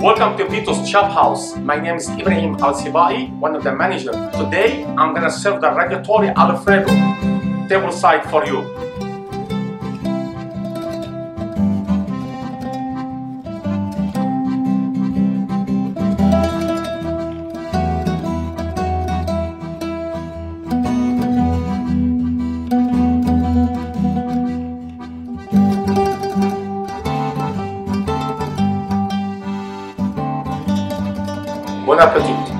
Welcome to Vito's Chop House. My name is Ibrahim Al Sibai, one of the managers. Today, I'm gonna serve the Ragatoli Alfredo table side for you. Buon appetito!